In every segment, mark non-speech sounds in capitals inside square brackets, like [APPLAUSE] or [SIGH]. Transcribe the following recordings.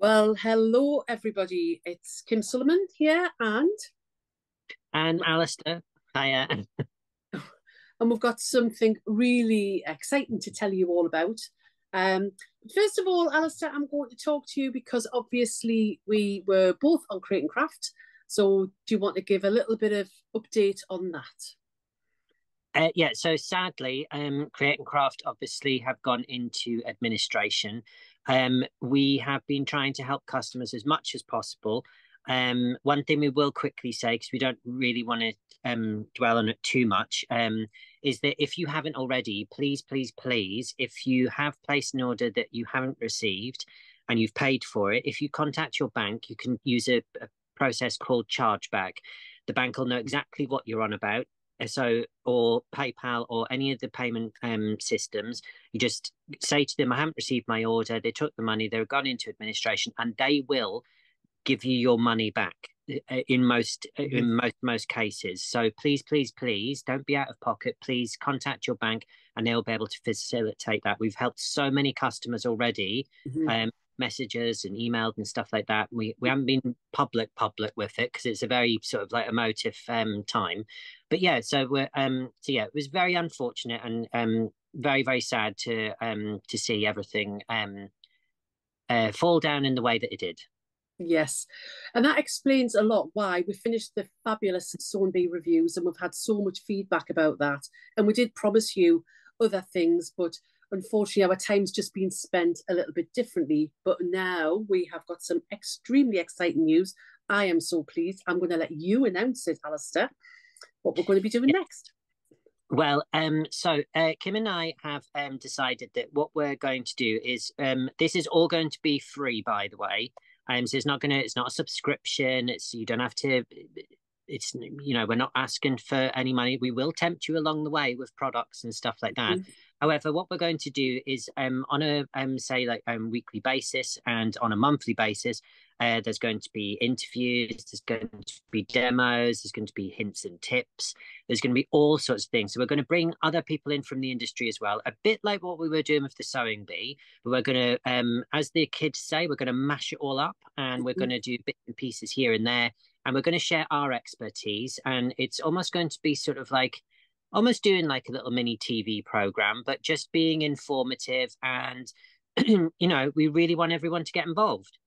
Well, hello everybody. It's Kim Suleman here and and Alistair. Hiya. [LAUGHS] and we've got something really exciting to tell you all about. Um, first of all, Alistair, I'm going to talk to you because obviously we were both on Create and Craft. So do you want to give a little bit of update on that? Uh, yeah, so sadly, um, Create and Craft obviously have gone into administration. Um, we have been trying to help customers as much as possible. Um, one thing we will quickly say, because we don't really want to um, dwell on it too much, um, is that if you haven't already, please, please, please, if you have placed an order that you haven't received and you've paid for it, if you contact your bank, you can use a, a process called chargeback. The bank will know exactly what you're on about so or PayPal or any of the payment um, systems, you just say to them, "I haven't received my order." They took the money, they've gone into administration, and they will give you your money back uh, in most in mm-hmm. most most cases. So please, please, please don't be out of pocket. Please contact your bank, and they'll be able to facilitate that. We've helped so many customers already. Mm-hmm. Um, messages and emailed and stuff like that. We we haven't been public public with it because it's a very sort of like emotive um time. But yeah, so we're um so yeah, it was very unfortunate and um very very sad to um to see everything um uh, fall down in the way that it did. Yes, and that explains a lot why we finished the fabulous Sewing Bee reviews and we've had so much feedback about that. And we did promise you other things, but unfortunately our time's just been spent a little bit differently but now we have got some extremely exciting news i am so pleased i'm going to let you announce it alistair what we're going to be doing next well, um, so uh, Kim and I have um, decided that what we're going to do is um, this is all going to be free, by the way. Um, so it's not going to, it's not a subscription. It's you don't have to. It's you know we're not asking for any money. We will tempt you along the way with products and stuff like that. Mm-hmm. However, what we're going to do is um, on a um, say like um, weekly basis and on a monthly basis, uh, there's going to be interviews, there's going to be demos, there's going to be hints and tips, there's going to be all sorts of things. So we're going to bring other people in from the industry as well, a bit like what we were doing with the sewing bee. But we're going to, um, as the kids say, we're going to mash it all up and we're mm-hmm. going to do bits and pieces here and there, and we're going to share our expertise. And it's almost going to be sort of like almost doing like a little mini TV program, but just being informative. And, [CLEARS THROAT] you know, we really want everyone to get involved.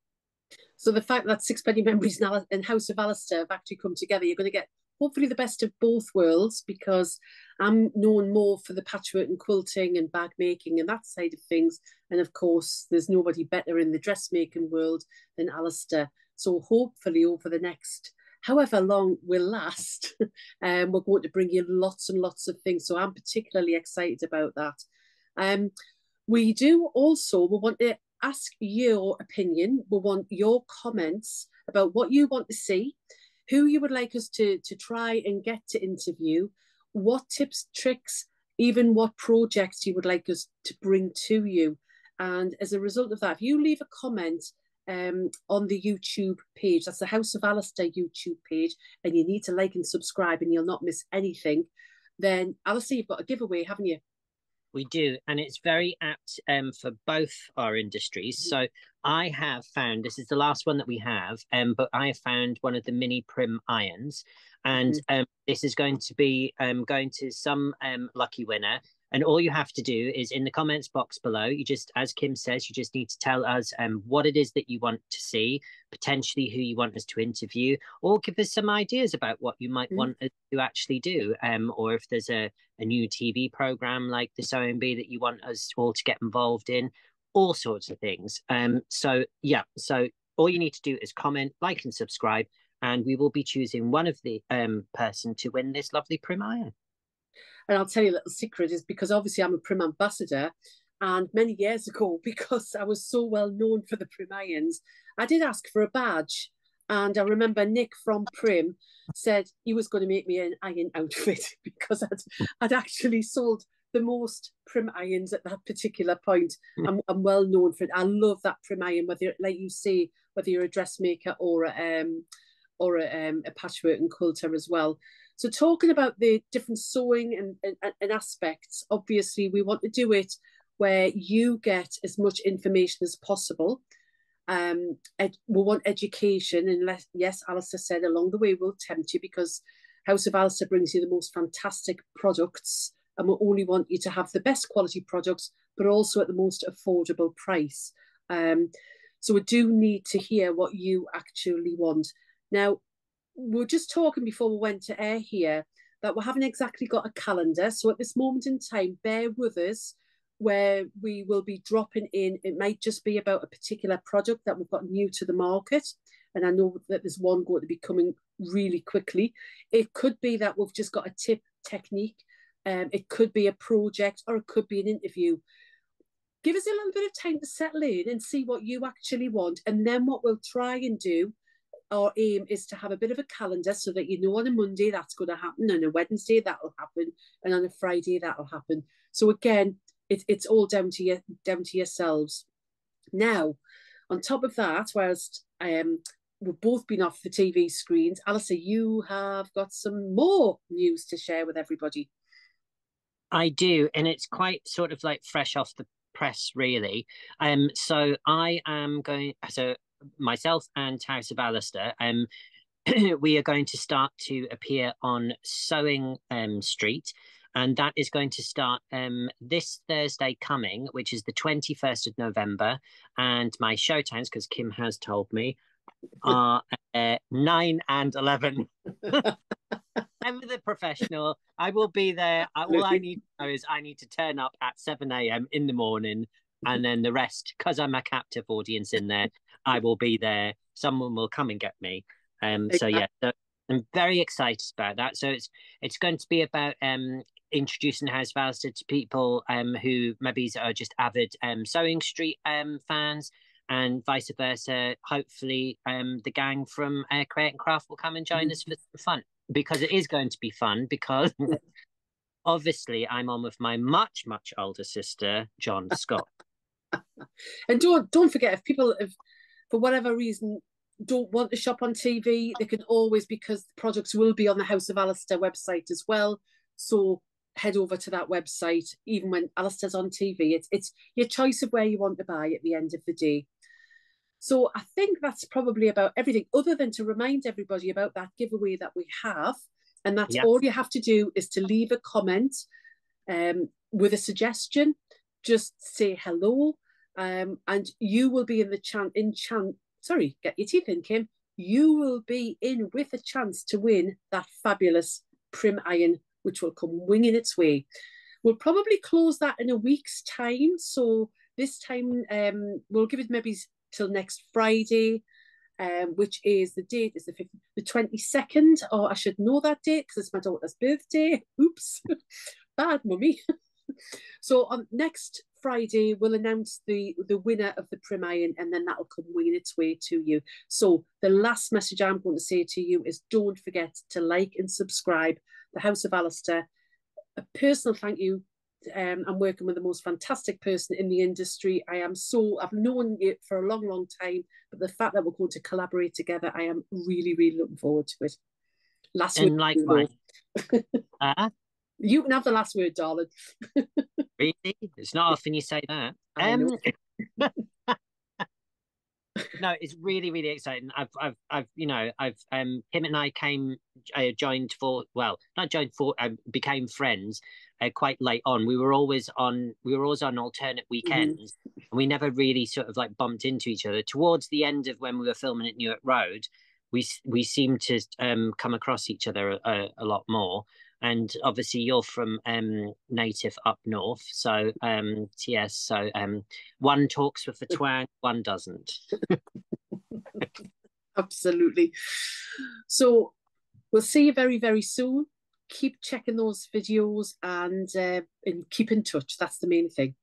So the fact that Six Penny Memories and House of Alistair have actually come together, you're going to get hopefully the best of both worlds because I'm known more for the patchwork and quilting and bag making and that side of things. And of course, there's nobody better in the dressmaking world than Alistair. So hopefully over the next however long will last, [LAUGHS] um, we're going to bring you lots and lots of things. So I'm particularly excited about that. Um, we do also, we want to ask your opinion. We want your comments about what you want to see, who you would like us to, to try and get to interview, what tips, tricks, even what projects you would like us to bring to you. And as a result of that, if you leave a comment um, on the YouTube page. That's the House of Alistair YouTube page, and you need to like and subscribe, and you'll not miss anything. Then Alistair, you've got a giveaway, haven't you? We do, and it's very apt um, for both our industries. Mm-hmm. So I have found this is the last one that we have, um, but I have found one of the mini Prym irons, and mm-hmm. um, this is going to be um, going to some um, lucky winner and all you have to do is in the comments box below, you just, as Kim says, you just need to tell us um, what it is that you want to see, potentially who you want us to interview, or give us some ideas about what you might mm. want us to actually do. Um, or if there's a, a new TV program like the Sewing Bee that you want us all to get involved in, all sorts of things. Um, so, yeah, so all you need to do is comment, like, and subscribe, and we will be choosing one of the um, person to win this lovely iron. And I'll tell you a little secret is because obviously I'm a Prym ambassador. And many years ago, [LAUGHS] because I was so well known for the Prym irons, I did ask for a badge. And I remember Nick from Prym said he was going to make me an iron outfit [LAUGHS] because I'd, I'd actually sold the most Prym irons at that particular point. Mm. I'm, I'm, well known for it. I love that Prym iron, whether, like you say, whether you're a dressmaker or a, um, or a, um, a patchwork and quilter as well. So talking about the different sewing and, and, and aspects, obviously we want to do it where you get as much information as possible. Um, ed- we want education, and yes, Alistair said along the way we'll tempt you because House of Alistair brings you the most fantastic products, and we only want you to have the best quality products, but also at the most affordable price. Um, so we do need to hear what you actually want. Now, we are just talking before we went to air here that we haven't exactly got a calendar. So at this moment in time, bear with us where we will be dropping in. It might just be about a particular product that we've got new to the market. And I know that there's one going to be coming really quickly. It could be that we've just got a tip technique. Um, it could be a project or it could be an interview. Give us a little bit of time to settle in and see what you actually want. And then what we'll try and do, our aim is to have a bit of a calendar so that you know on a Monday that's going to happen, on a Wednesday that'll happen, and on a Friday that'll happen. So again, it, it's all down to you, down to yourselves. Now, on top of that, whilst um, we've both been off the TV screens, Alistair, you have got some more news to share with everybody. I do, and it's quite sort of like fresh off the press, really. Um, so I am going. So myself and House of Alistair, um, [CLEARS THROAT] we are going to start to appear on Sewing um, Street and that is going to start um, this Thursday coming, which is the 21st of November. And my show times, because Kim has told me, are uh, 9 and 11. [LAUGHS] I'm the professional. I will be there. All I need to know is I need to turn up at 7 a.m. in the morning, and then the rest, because I'm a captive audience in there, I will be there. Someone will come and get me. Um, so yeah, so I'm very excited about that. So it's it's going to be about um introducing House of Alistair to people um, who maybe are just avid um, Sewing Street um, fans and vice versa. Hopefully, um, the gang from uh, Create and Craft will come and join us for some fun because it is going to be fun because [LAUGHS] obviously I'm on with my much, much older sister, John Scott. [LAUGHS] and don't don't forget if people if for whatever reason don't want to shop on TV, they can always because the products will be on the House of Alistair website as well. So head over to that website, even when Alistair's on TV. It's it's your choice of where you want to buy at the end of the day. So I think that's probably about everything, other than to remind everybody about that giveaway that we have. And that's all you have to do is to leave a comment um, with a suggestion. Just say hello, um, and you will be in the chance in chance. Sorry, get your teeth in, Kim. You will be in with a chance to win that fabulous Prym Iron which will come winging its way. We'll probably close that in a week's time. So this time um, we'll give it maybe till next Friday, um, which is the date is the 5th, the 22nd. Or oh, I should know that date because it's my daughter's birthday. [LAUGHS] Oops, [LAUGHS] bad mummy. [LAUGHS] so on next Friday, we'll announce the the winner of the Prym Iron, and then that'll come winging its way to you. So the last message I'm going to say to you is: don't forget to like and subscribe the House of Alistair. A personal thank you. Um, I'm working with the most fantastic person in the industry. I am so, I've known it for a long, long time, but the fact that we're going to collaborate together, I am really, really looking forward to it. Last and word. Likewise. uh, [LAUGHS] you can have the last word, darling. [LAUGHS] really? It's not often you say that. Um, [LAUGHS] no, it's really, really exciting. I've, I've, I've, you know, I've, um, him and I came, I joined for, well, not joined for, um, became friends uh, quite late on. We were always on, we were always on alternate mm-hmm. weekends, mm-hmm. and we never really sort of like bumped into each other. Towards the end of when we were filming at Newark Road, we we seemed to um come across each other a, a lot more and obviously you're from um, native up north so um, yes so um, one talks with the [LAUGHS] twang one doesn't. [LAUGHS] Absolutely. So we'll see you very very soon. Keep checking those videos and uh, and keep in touch. That's the main thing